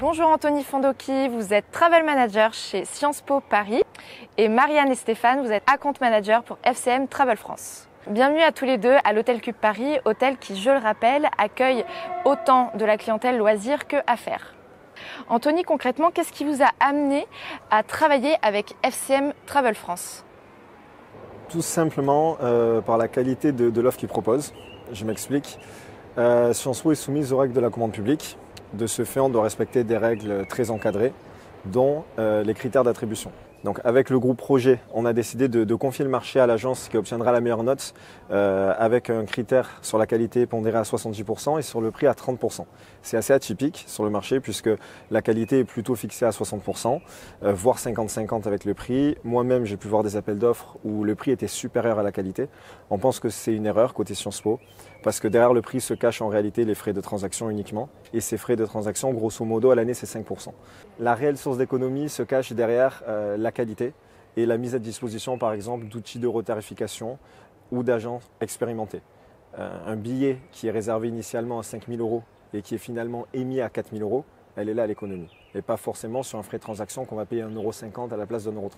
Bonjour Anthony Fondoki, vous êtes Travel Manager chez Sciences Po Paris et Marianne et Stéphane, vous êtes Account Manager pour FCM Travel France. Bienvenue à tous les deux à l'Hôtel Cube Paris, hôtel qui, je le rappelle, accueille autant de la clientèle loisir que affaires. Anthony, concrètement, qu'est-ce qui vous a amené à travailler avec FCM Travel France? Tout simplement euh, par la qualité de, l'offre qu'ils proposent. Je m'explique. Euh, Sciences Po est soumise aux règles de la commande publique. De ce fait, on doit respecter des règles très encadrées, dont euh, les critères d'attribution. Donc avec le groupe projet, on a décidé de, confier le marché à l'agence qui obtiendra la meilleure note euh, avec un critère sur la qualité pondéré à 70% et sur le prix à 30%. C'est assez atypique sur le marché puisque la qualité est plutôt fixée à 60%, euh, voire 50-50 avec le prix. Moi-même, j'ai pu voir des appels d'offres où le prix était supérieur à la qualité. On pense que c'est une erreur côté Sciences Po parce que derrière le prix se cachent en réalité les frais de transaction uniquement. Et ces frais de transaction, grosso modo, à l'année, c'est 5%. La réelle source d'économie se cache derrière euh, la qualité et la mise à disposition, par exemple, d'outils de retarification ou d'agents expérimentés. Euh, un billet qui est réservé initialement à 5 000 euros et qui est finalement émis à 4 000 euros, elle est là l'économie. Et pas forcément sur un frais de transaction qu'on va payer 1,50 euro à la place de 1,30 euro.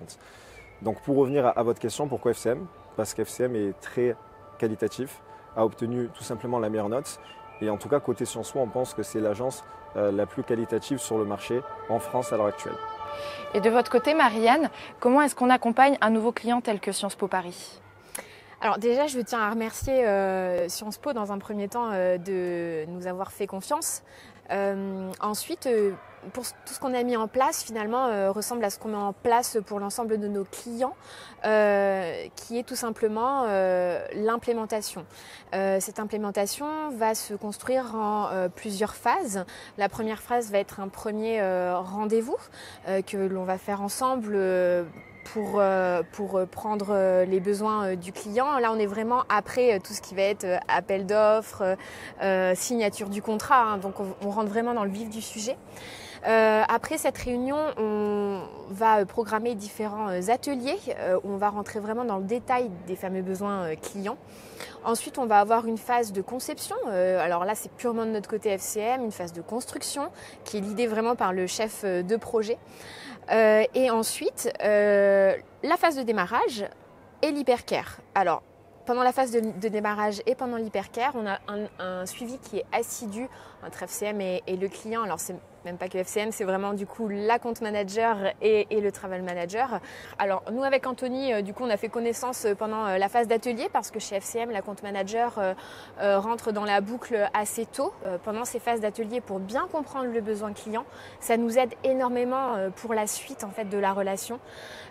Donc pour revenir à, à votre question, pourquoi FCM Parce qu'FCM est très qualitatif, a obtenu tout simplement la meilleure note. Et en tout cas, côté Sciences Po, on pense que c'est l'agence euh, la plus qualitative sur le marché en France à l'heure actuelle. Et de votre côté, Marianne, comment est-ce qu'on accompagne un nouveau client tel que Sciences Po Paris? Alors déjà, je tiens à remercier euh, Sciences Po dans un premier temps euh, de nous avoir fait confiance. Euh, ensuite, euh, pour tout ce qu'on a mis en place, finalement, ressemble à ce qu'on met en place pour l'ensemble de nos clients, qui est tout simplement l'implémentation. cette implémentation va se construire en plusieurs phases. La première phase va être un premier rendez-vous que l'on va faire ensemble pour, euh, pour prendre euh, les besoins euh, du client. Là, on est vraiment après tout ce qui va être appel d'offres, signature du contrat. Hein, donc, on, on, rentre vraiment dans le vif du sujet. Euh, après cette réunion, on va programmer différents ateliers euh, où on va rentrer vraiment dans le détail des fameux besoins euh, clients. Ensuite, on va avoir une phase de conception. alors là, c'est purement de notre côté FCM, une phase de construction qui est l'idée vraiment par le chef de projet. Euh, et ensuite, euh, la phase de démarrage et l'hypercare. Alors, pendant la phase de, démarrage et pendant l'hypercare, on a un, suivi qui est assidu entre FCM et, et le client. Même pas que FCM, c'est vraiment du coup la compte manager et, le travel manager. Alors nous avec Anthony, euh, du coup on a fait connaissance euh, pendant euh, la phase d'atelier parce que chez FCM la compte manager rentre dans la boucle assez tôt pendant ces phases d'atelier pour bien comprendre le besoin client. Ça nous aide énormément pour la suite en fait de la relation.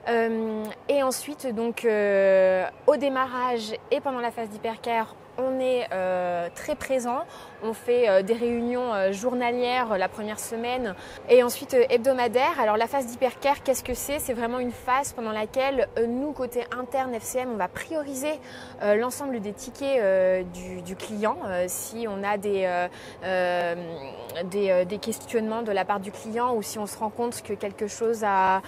et ensuite donc au démarrage et pendant la phase d'hypercare, on est euh, très présent. On fait euh, des réunions euh, journalières la première semaine et ensuite hebdomadaires. Alors la phase d'hypercare, qu'est-ce que c'est? C'est vraiment une phase pendant laquelle nous, côté interne FCM, on va prioriser l'ensemble des tickets du, client. si on a des, des, des, questionnements de la part du client ou si on se rend compte que quelque chose n'a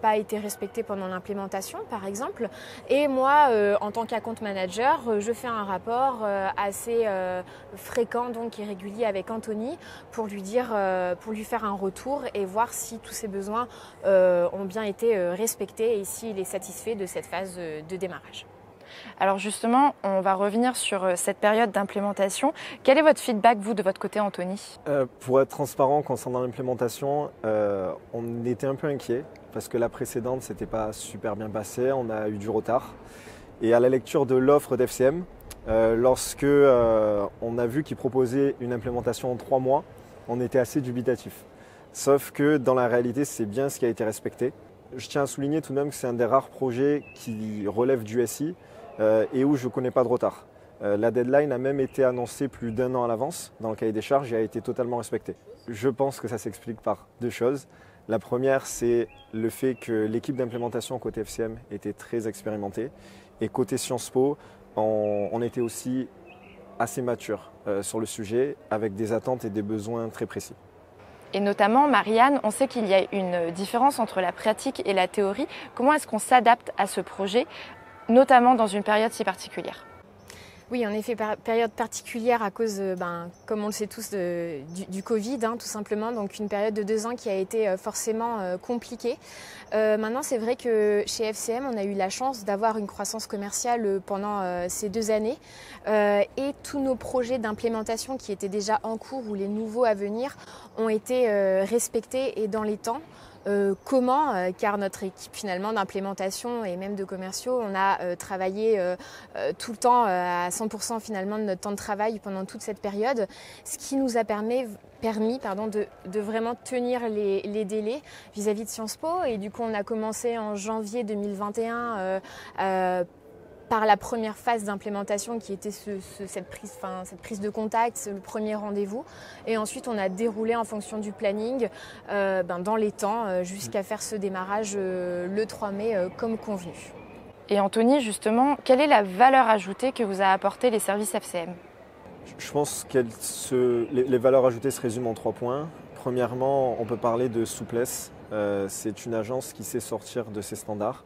pas été respecté pendant l'implémentation, par exemple. Et moi, en tant qu'account manager, je fais un rapport euh, assez euh, fréquent donc et régulier avec Anthony pour lui dire euh, pour lui faire un retour et voir si tous ses besoins ont bien été respectés et s'il est satisfait de cette phase de démarrage. Alors justement, on va revenir sur cette période d'implémentation. Quel est votre feedback, vous, de votre côté, Anthony? Euh, Pour être transparent concernant l'implémentation, euh, on était un peu inquiet parce que la précédente, c'était pas super bien passé, on a eu du retard. Et à la lecture de l'offre d'FCM, euh, lorsque euh, on a vu qu'ils proposaient une implémentation en trois mois, on était assez dubitatif. Sauf que dans la réalité, c'est bien ce qui a été respecté. Je tiens à souligner tout de même que c'est un des rares projets qui relève du SI euh, et où je ne connais pas de retard. La deadline a même été annoncée plus d'un an à l'avance dans le cahier des charges et a été totalement respectée. Je pense que ça s'explique par deux choses. La première, c'est le fait que l'équipe d'implémentation côté FCM était très expérimentée et côté Sciences Po, on, était aussi assez mature euh, sur le sujet avec des attentes et des besoins très précis. Et notamment, Marianne, on sait qu'il y a une différence entre la pratique et la théorie. Comment est-ce qu'on s'adapte à ce projet, notamment dans une période si particulière? Oui, en effet, période particulière à cause, ben, comme on le sait tous, du, Covid, hein, tout simplement. Donc une période de deux ans qui a été euh, forcément euh, compliquée. Euh, maintenant, c'est vrai que chez FCM, on a eu la chance d'avoir une croissance commerciale pendant ces deux années. et tous nos projets d'implémentation qui étaient déjà en cours ou les nouveaux à venir ont été respectés et dans les temps. Euh, comment, euh, car notre équipe finalement d'implémentation et même de commerciaux, on a euh, travaillé tout le temps à 100% finalement de notre temps de travail pendant toute cette période, ce qui nous a permis, de, vraiment tenir les, les délais vis-à-vis de Sciences Po. Et du coup, on a commencé en janvier 2021 par la première phase d'implémentation qui était cette, prise, cette prise de contact, le premier rendez-vous. Et ensuite, on a déroulé en fonction du planning euh, ben, dans les temps euh, jusqu'à faire ce démarrage euh, le 3 mai comme convenu. Et Anthony, justement, quelle est la valeur ajoutée que vous a apporté les services FCM Je pense que les, les, valeurs ajoutées se résument en trois points. Premièrement, on peut parler de souplesse. C'est une agence qui sait sortir de ses standards.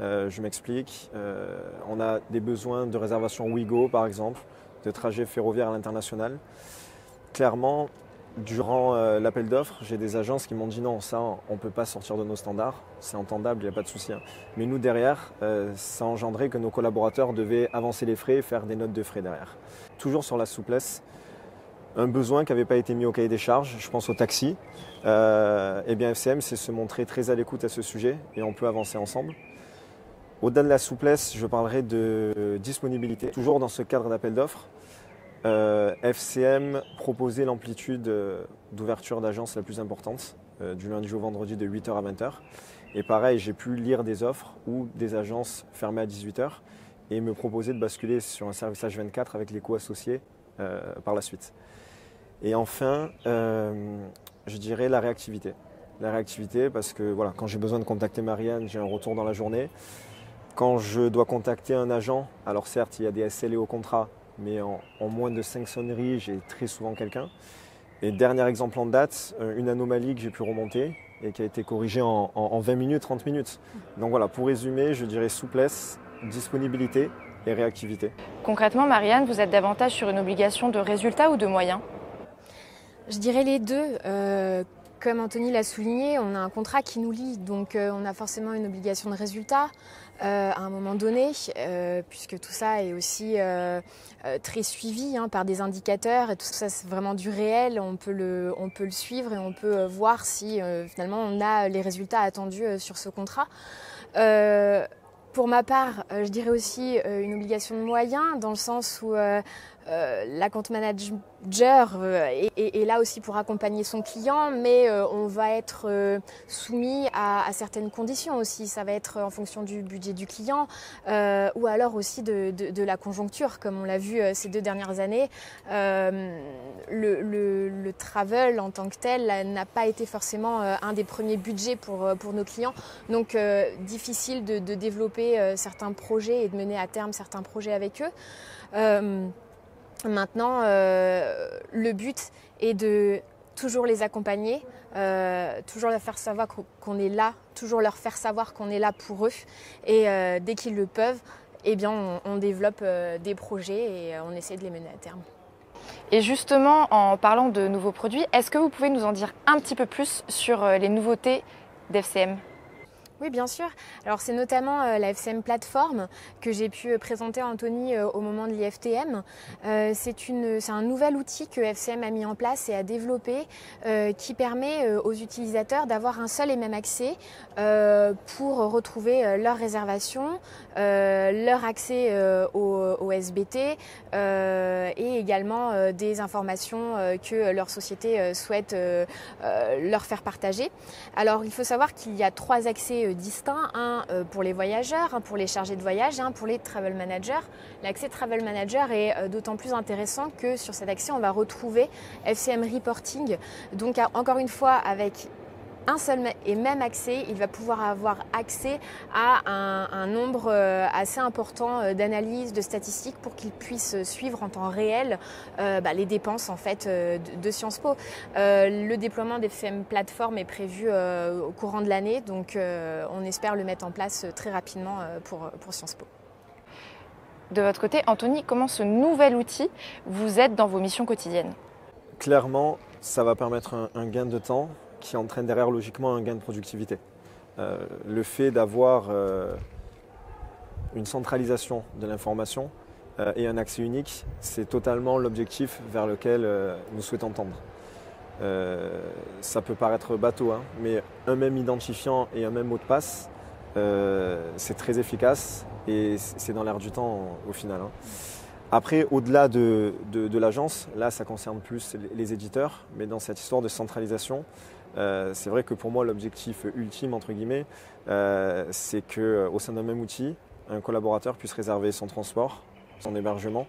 Euh, je m'explique. Euh, on a des besoins de réservation Ouigo, par exemple, de trajets ferroviaires à l'international. Clairement, durant euh, l'appel d'offres, j'ai des agences qui m'ont dit non, ça, on ne peut pas sortir de nos standards. C'est entendable, il n'y a pas de souci. Hein. Mais nous, derrière, ça engendrait que nos collaborateurs devaient avancer les frais et faire des notes de frais derrière. Toujours sur la souplesse. Un besoin qui n'avait pas été mis au cahier des charges, je pense au taxi. eh bien, FCM, c'est se montrer très à l'écoute à ce sujet et on peut avancer ensemble. Au-delà de la souplesse, je parlerai de disponibilité. Toujours dans ce cadre d'appel d'offres, euh, FCM proposait l'amplitude euh, d'ouverture d'agence la plus importante, euh, du lundi au vendredi de 8h à 20h. Et pareil, j'ai pu lire des offres ou des agences fermées à 18h et me proposer de basculer sur un service H24 avec les coûts associés par la suite. Et enfin, je dirais la réactivité. La réactivité parce que voilà, quand j'ai besoin de contacter Marianne, j'ai un retour dans la journée. Quand je dois contacter un agent, alors certes, il y a des SLA au contrat, mais en, moins de 5 sonneries, j'ai très souvent quelqu'un. Et dernier exemple en date, euh, une anomalie que j'ai pu remonter et qui a été corrigée en, 20 minutes, 30 minutes. Donc voilà, pour résumer, je dirais souplesse, disponibilité et réactivité. Concrètement, Marianne, vous êtes davantage sur une obligation de résultat ou de moyens? Je dirais les deux. Euh, comme Anthony l'a souligné, on a un contrat qui nous lie, donc euh, on a forcément une obligation de résultat. Euh, à un moment donné, euh, puisque tout ça est aussi très suivi hein, par des indicateurs et tout ça c'est vraiment du réel, on peut, le, on peut le suivre et on peut voir si finalement on a les résultats attendus sur ce contrat. pour ma part, je dirais aussi une obligation de moyens, dans le sens où la compte manager euh, est, là aussi pour accompagner son client, mais euh, on va être euh, soumis à, certaines conditions aussi. Ça va être en fonction du budget du client ou alors aussi de, la conjoncture, comme on l'a vu ces deux dernières années. Le, travel en tant que tel n'a pas été forcément un des premiers budgets pour, nos clients, donc difficile de développer certains projets et de mener à terme certains projets avec eux. Maintenant, euh, le but est de toujours les accompagner, euh, toujours leur faire savoir qu'on est là, toujours leur faire savoir qu'on est là pour eux. Et euh, dès qu'ils le peuvent, eh bien, on, développe des projets et on essaie de les mener à terme. Et justement, en parlant de nouveaux produits, est-ce que vous pouvez nous en dire un petit peu plus sur les nouveautés d'FCM oui, bien sûr. Alors c'est notamment euh, la FCM plateforme que j'ai pu euh, présenter à Anthony euh, au moment de l'IFTM. c'est un nouvel outil que FCM a mis en place et a développé qui permet aux utilisateurs d'avoir un seul et même accès pour retrouver leur réservation, leur accès au, SBT et également des informations que leur société souhaite leur faire partager. Alors il faut savoir qu'il y a trois accès distincts, un euh, pour les voyageurs, un pour les chargés de voyage et un pour les travel managers. L'accès travel manager est euh, d'autant plus intéressant que sur cet accès, on va retrouver FCM Reporting. Donc encore une fois, avec un seul et même accès, il va pouvoir avoir accès à un, nombre euh, assez important euh, d'analyses, de statistiques pour qu'il puisse suivre en temps réel euh, bah, les dépenses en fait de, Sciences Po. le déploiement des FM plateforme est prévu au courant de l'année, donc on espère le mettre en place très rapidement pour, pour Sciences Po. De votre côté, Anthony, comment ce nouvel outil vous aide dans vos missions quotidiennes? Clairement, ça va permettre un, gain de temps qui entraîne derrière logiquement un gain de productivité. Euh, le fait d'avoir euh, une centralisation de l'information euh, et un accès unique, c'est totalement l'objectif vers lequel nous souhaitons tendre. ça peut paraître bateau, hein, mais un même identifiant et un même mot de passe, c'est très efficace et c'est dans l'air du temps au final. Hein. Après, au-delà de, l'agence, là, ça concerne plus les, éditeurs, mais dans cette histoire de centralisation, c'est vrai que pour moi, l'objectif ultime, entre guillemets, euh, c'est qu'au euh, sein d'un même outil, un collaborateur puisse réserver son transport, son hébergement,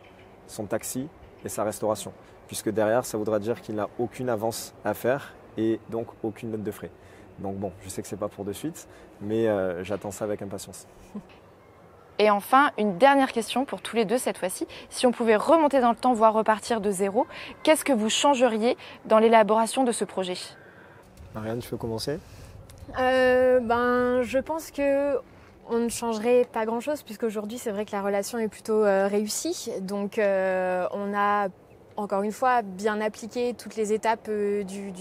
son taxi et sa restauration. Puisque derrière, ça voudra dire qu'il n'a aucune avance à faire et donc aucune note de frais. Donc bon, je sais que ce n'est pas pour de suite, mais j'attends ça avec impatience. Et enfin, une dernière question pour tous les deux cette fois-ci. Si on pouvait remonter dans le temps, voire repartir de zéro, qu'est-ce que vous changeriez dans l'élaboration de ce projet? Marianne, tu veux commencer? Euh, Ben, je pense que on ne changerait pas grand-chose puisqu'aujourd'hui c'est vrai que la relation est plutôt euh, réussie. Donc euh, on a encore une fois bien appliqué toutes les étapes du,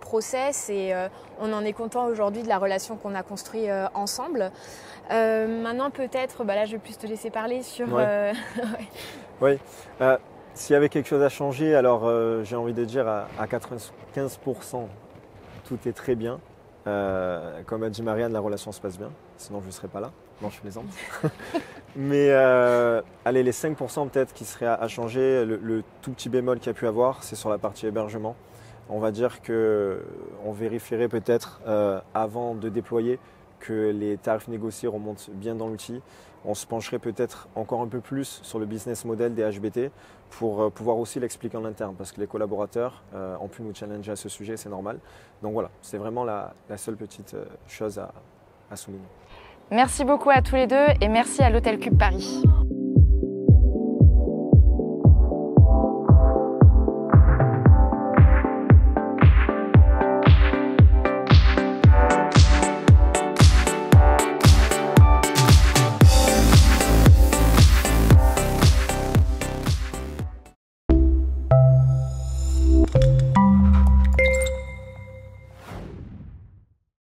process et on en est content aujourd'hui de la relation qu'on a construite ensemble. Maintenant, peut-être, bah là, je vais plus te laisser parler sur. Oui. S'il y avait quelque chose à changer, alors j'ai envie de dire à, 95%, tout est très bien. comme a dit Marianne, la relation se passe bien. Sinon, je ne serais pas là. Non, je plaisante. Mais allez, les 5% peut-être qui seraient à, changer, le, tout petit bémol qu'il y a pu avoir, c'est sur la partie hébergement. On va dire qu'on vérifierait peut-être avant de déployer que les tarifs négociés remontent bien dans l'outil. On se pencherait peut-être encore un peu plus sur le business model des HBT pour euh, pouvoir aussi l'expliquer en interne parce que les collaborateurs euh, ont pu nous challenger à ce sujet, c'est normal. Donc voilà, c'est vraiment la, seule petite euh, chose à, à souligner. Merci beaucoup à tous les deux et merci à l'Hôtel Cube Paris.